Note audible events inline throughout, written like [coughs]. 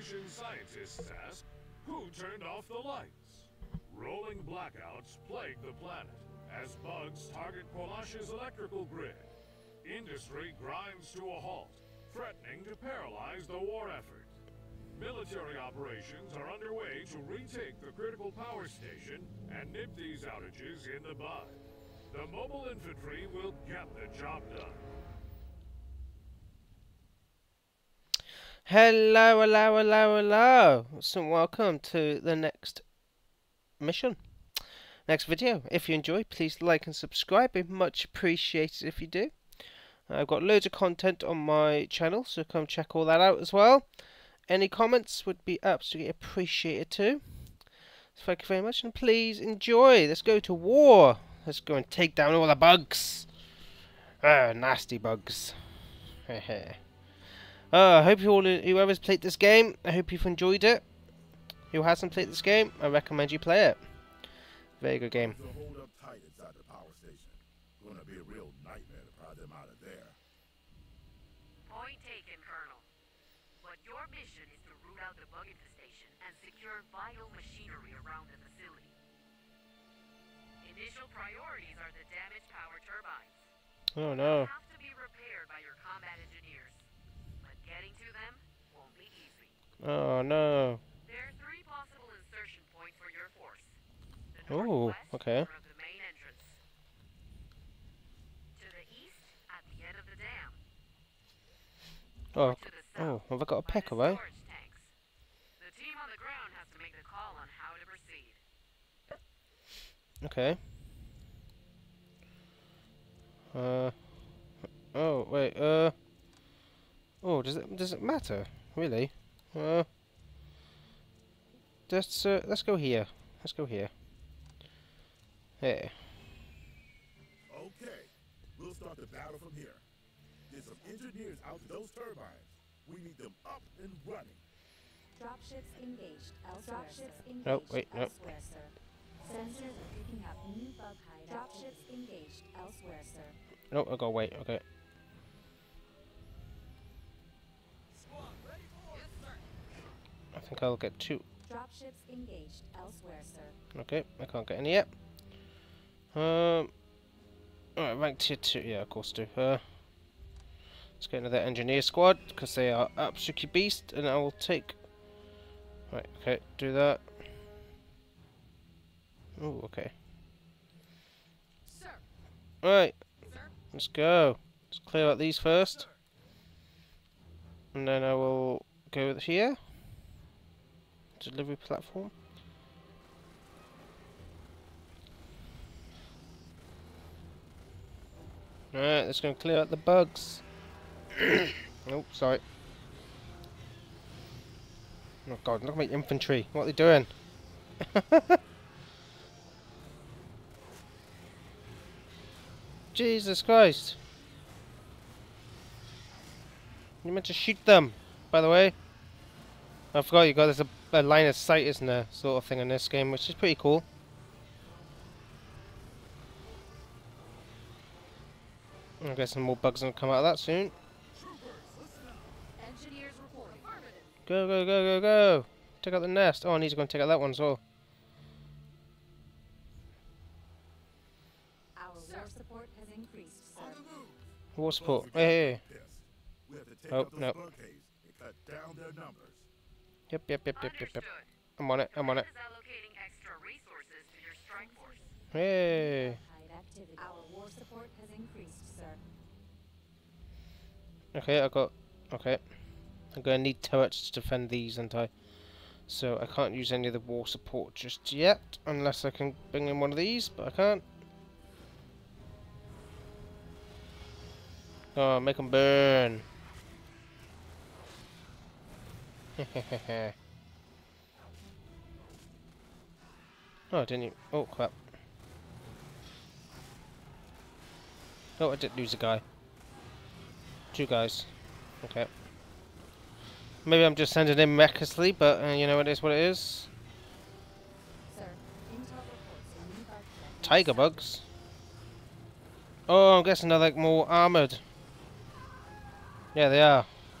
Federation scientists ask, who turned off the lights? Rolling blackouts plague the planet as bugs target Kwalasha's electrical grid. Industry grinds to a halt, threatening to paralyze the war effort. Military operations are underway to retake the critical power station and nip these outages in the bud. The mobile infantry will get the job done. Hello, hello, hello, hello. So welcome to the next mission. Next video. If you enjoy, please like and subscribe. It'd much appreciated if you do. I've got loads of content on my channel, so come check all that out as well. Any comments would be absolutely appreciated too. So thank you very much, and please enjoy. Let's go to war. Let's go and take down all the bugs. Ah, nasty bugs. Hehe. [laughs] Uh, I hope you all, whoever's played this game, I hope you've enjoyed it. Who hasn't played this game, I recommend you play it. Very good game. They'll hold up tight inside the power station. Gonna be a real nightmare to pry them out of there. Point taken, Colonel. But your mission is to root out the bug infestation and secure vital machinery around the facility. Initial priorities are the damaged power turbines. Oh no. have to be repaired by your combat engineers. But getting to them won't be easy. Oh no. There are three possible insertion points for your force. Northwest okay. front of the main entrance. To the east the end of the dam. Oh, oh, have I got a peck away? storage Uh. Oh wait. Uh. Oh, does it does it matter really? Uh. Let's uh, let's go here. Let's go here. Hey. Okay, we'll start the battle from here. There's some engineers out to those turbines. We need them up and running. Dropships engaged elsewhere. Dropships engaged Nope, wait, nope. elsewhere, sir. Sensors are picking up new bug hideout. Dropships engaged elsewhere, sir. No, I gotta wait. Okay. I think I'll get two. Dropships engaged elsewhere, sir. Okay, I can't get any yet. Um. Alright, rank tier 2. Yeah, of course do. Uh, let's get another engineer squad, because they are absolutely beast, and I will take... Right, okay, do that. Oh, okay. Sir, let's go. Let's clear out these first. And then I will go here. Delivery platform. Alright, let's go and clear out the bugs. [coughs] oh, sorry. Oh god, look at my infantry. What are they doing? [laughs] Jesus Christ. You meant to shoot them, by the way. I forgot you got there's a, a line of sight, isn't there? Sort of thing in this game, which is pretty cool. I guess some more bugs will come out of that soon. engineers reporting. Affirmative. Go, go, go, go, go! Take out the nest. Oh, I need to go and take out that one as well. War support. Hey, hey, hey. Yes. We have to take Oh, no. bug and cut down their numbers. Yep, yep, yep, yep, yep, yep. I'm on it, I'm on it. Is allocating extra resources to your strike force. Hey! Hive activity. Our war support has increased, sir. Okay, I got. Okay. I'm gonna need turrets to defend these, aren't I? So I can't use any of the war support just yet, unless I can bring in one of these, but I can't. Oh, make them burn. [laughs] oh, didn't you? Oh, crap. Oh, I did lose a guy. Two guys. Okay. Maybe I'm just sending him recklessly, but uh, you know, it is what it is. Tiger bugs. Oh, I'm guessing they're like more armored. Yeah, they are. [laughs]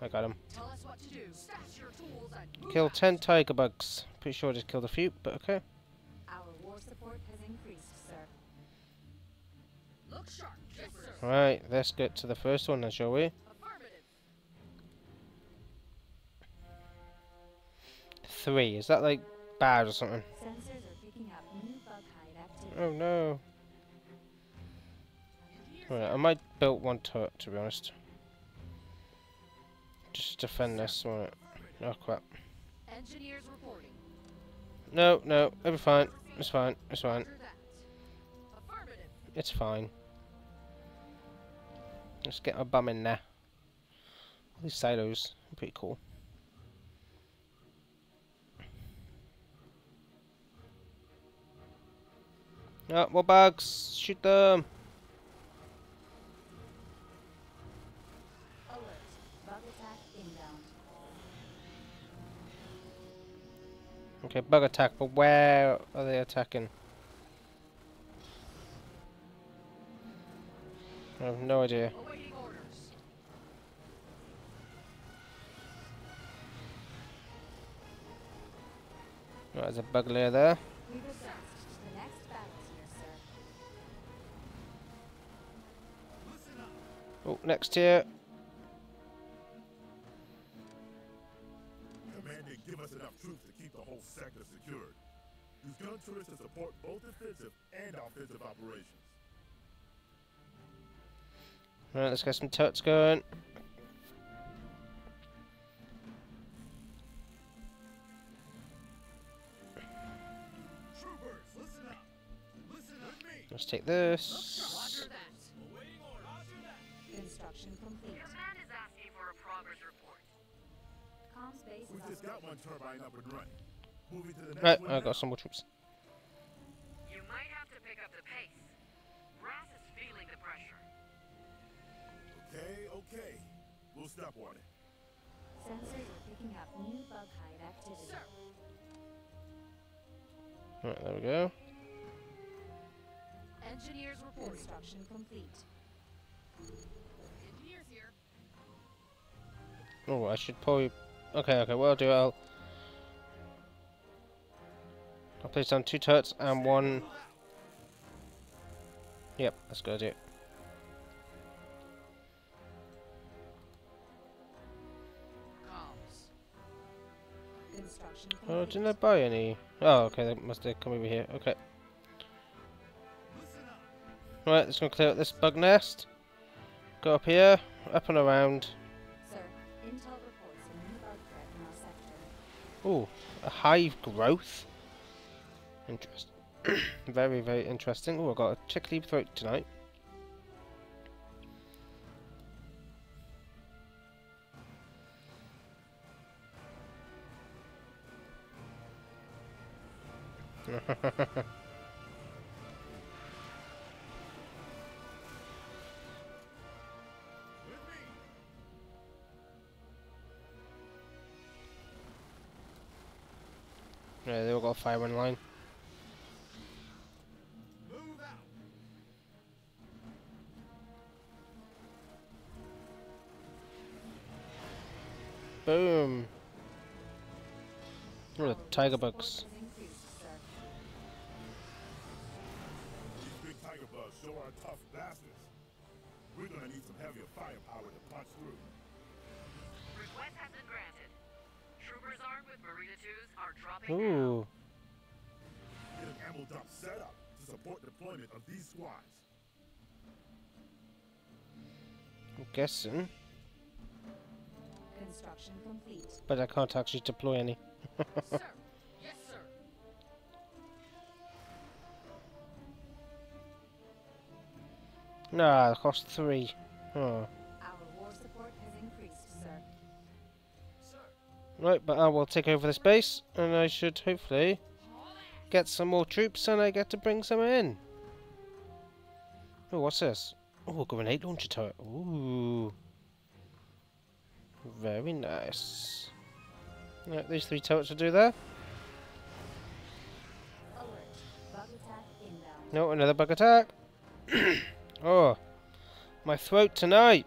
I got him. Tell us what to do. Stash your tools and move Killed out. 10 tiger bugs. Pretty sure I just killed a few, but okay. Our war support has increased, sir. Look sharp. Yes, sir. Right, let's get to the first one then, shall we? Three. Is that like bad or something? Sensors are Right, I might build one turret to be honest. Just defend this one. Oh crap. Engineers reporting. No, no, it'll be fine. It's fine. It's fine. Roger that. Affirmative. It's fine. Let's get a bum in there. All these silos, are pretty cool. Oh, more bugs! Shoot them! Okay, bug attack, but where are they attacking? I have no idea. Oh, there's a bug layer there. Oh, next to give us enough troops to keep the whole sector secured. Use gun turrets to support both defensive and offensive operations. Right, let's get some turrets going. Troopers, listen up. Listen me. Let's take this. We just got one turbine up and running. Moving to the next Right, one. I got some more troops. You might have to pick up the pace. Brass is feeling the pressure. Okay, okay. We'll stop on it. Sensors are picking up new bug hive activity. Sir. Right, there we go. Engineers reporting. Construction complete. Engineers here. Oh, I should probably. Okay, okay. What I'll do, I'll. I'll place down two turrets and one. Yep, that's a good idea. Comms. Construction oh, complete. Oh, didn't I buy any? Oh, okay. They must have come over here. Okay. Right, let's go clear out this bug nest. Go up here, up and around. Sir, Ooh, a hive growth. Interesting. [clears throat] very, very interesting. Oh, I got a tickly throat tonight. Yeah, they all got a fire in line. Boom. Oh, the tiger war Ooh. Get an ammo dump set up to support deployment of these squads. I'm guessing. Construction complete. But I can't actually deploy any. [laughs] sir. Yes, sir. Nah, it cost three. Oh. Right, but I will take over this base, and I should hopefully get some more troops, and I get to bring some in. Oh, what's this? Oh, a grenade launcher turret. Ooh. Very nice. Right, these three turrets will do there. No, another bug attack. [coughs] oh, my throat tonight.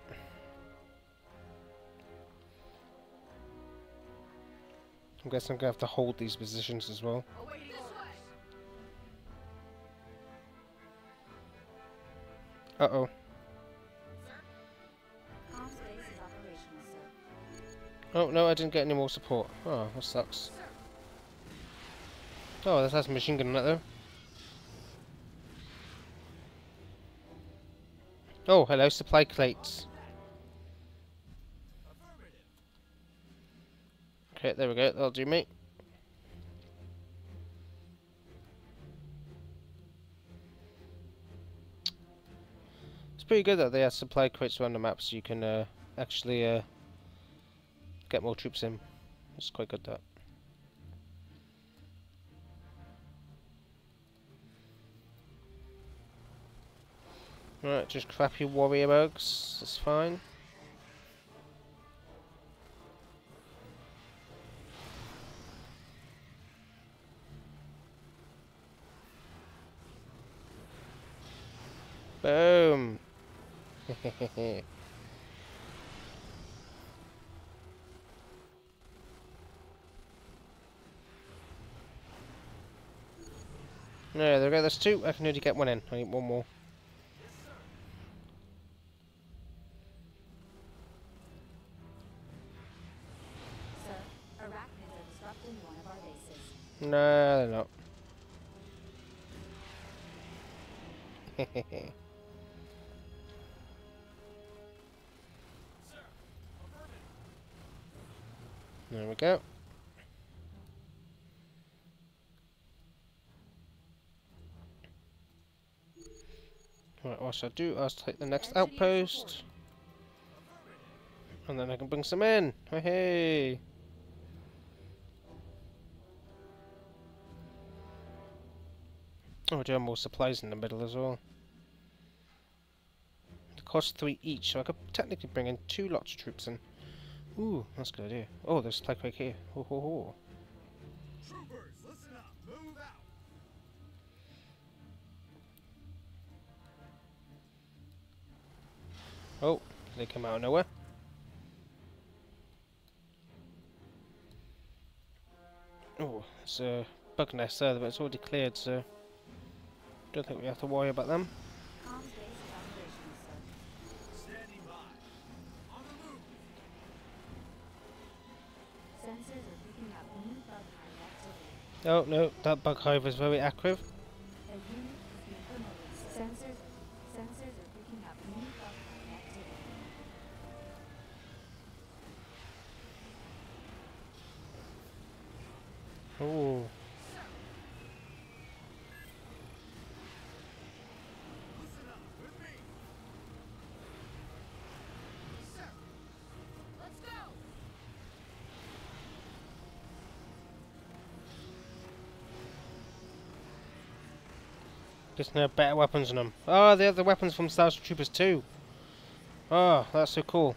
I guess I'm gonna have to hold these positions as well. This. Uh oh. Oh no, I didn't get any more support. Oh, that sucks. Oh, that has a machine gun in it though. Oh, hello, supply crates. Okay, there we go. That'll do me. It's pretty good that they have supply crates around the map so you can uh, actually uh, get more troops in. It's quite good that. Right, just crappy warrior bugs. That's fine. There's two. I can only get one in. I need one more. No, they're not. [laughs] there we go. Right, what should I do? I'll take the next outpost. And then I can bring some in. Hey, hey. Oh, I do have more supplies in the middle as well. It costs three each, so I could technically bring in two lots of troops in. Ooh, that's a good idea. Oh, there's a supply crate here. Ho ho ho. Oh, they come out of nowhere. Oh, it's a bug nest there, but it's already cleared, so don't think we have to worry about them. Oh no, that bug hive is very active. Just now better weapons on them. Oh, they have the weapons from Star Troopers too. Oh, that's so cool.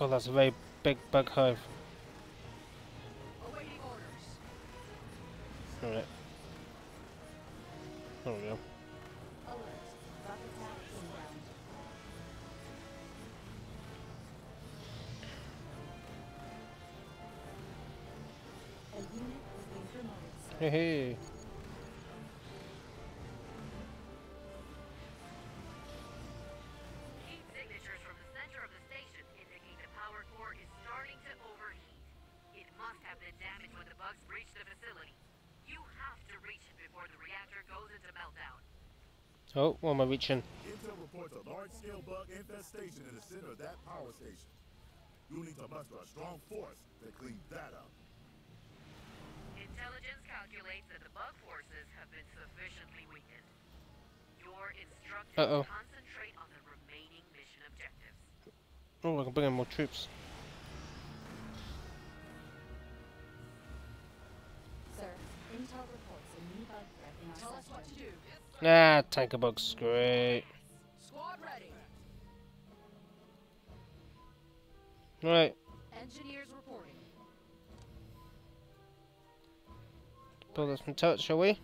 Oh, that's a very big bug hive. Alright. There we go. Into meltdown. Oh, what am I reaching? Intel reports a large-scale bug infestation in the center of that power station. You'll need to muster a strong force to clean that up. Intelligence calculates that the bug forces have been sufficiently weakened. You're Uh-oh. concentrate on the remaining mission objectives. Oh, I can bring in more troops. Sir, Intel reports a new bug threat in our Tell us what to sector. do. Ah, tanker bugs, great. Squad ready. Right, Engineers build us some turrets, shall we?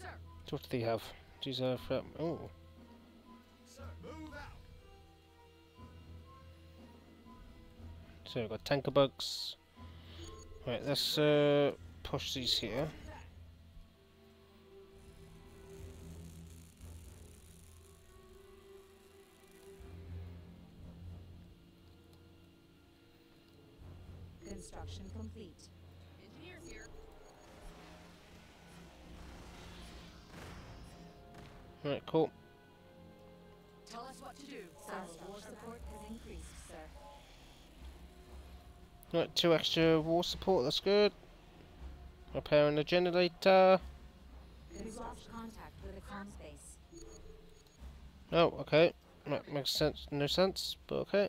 Sir. What do they have? From... Oh. Sir. So we've got tanker bugs. Right, let's uh, push these here. Right, cool. Tell us what to do. Our war support has increased, sir. Right, two extra war support, that's good. Repairing the generator. We've lost contact with the comms base. Oh, okay. That makes sense, no sense, but okay.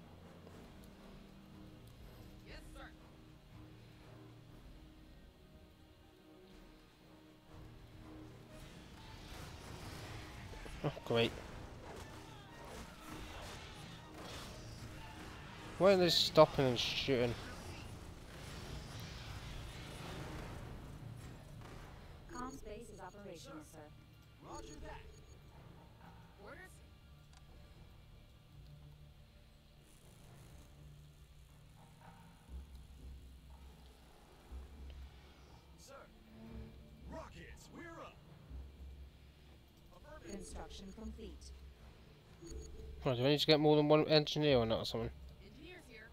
Oh, great. Why are they stopping and shooting? Construction complete. Right, do I need to get more than one engineer or not or something? Engineers here.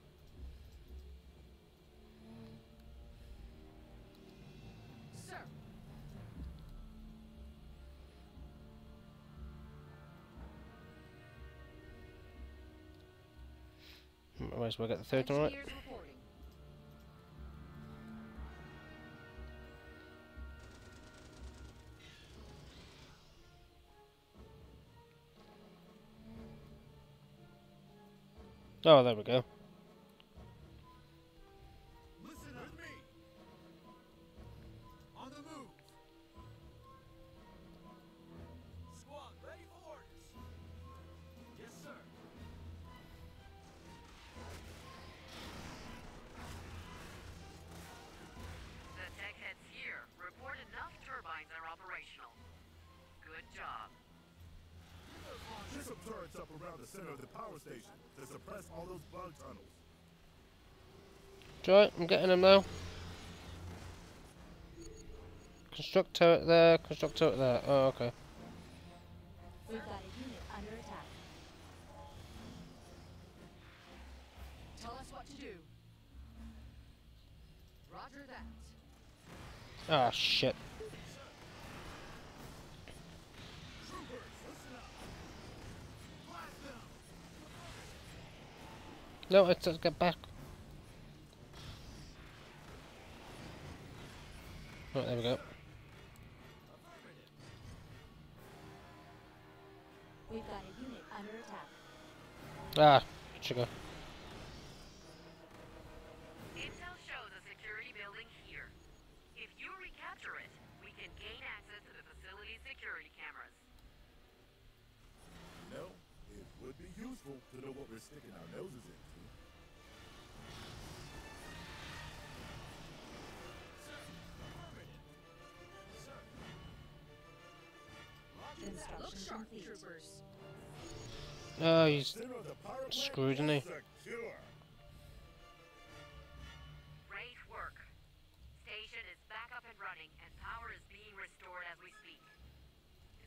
Sir. Hmm, might as well get the third one right. Oh, there we go. Right, I'm getting them now. Construct turret there, construct turret there. Oh, okay. We've got a unit under attack. Tell us what to do. Roger that. Ah, shit. Blast them. No, let's, let's get back. Right, there we go. We've got a unit under attack. Ah, sugar. Intel shows a security building here. If you recapture it, we can gain access to the facility's security cameras. You know, it would be useful to know what we're sticking our noses into. Oh, he's Center of the power plant Screwed, isn't he? Great work. Station is back up and running, and power is being restored as we speak.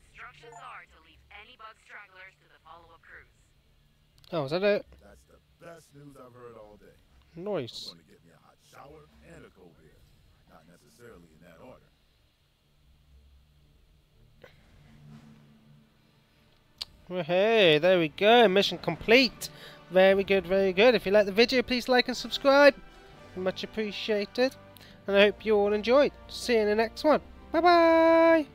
Instructions are to leave any bug stragglers to the follow-up crews. Oh, is that it? That's the best news I've heard all day. I'm Nice. going to get me a hot shower and a cold beer. Not necessarily in that order. Hey, there we go. Mission complete. Very good, very good. If you like the video, please like and subscribe. Much appreciated. And I hope you all enjoyed. See you in the next one. Bye bye.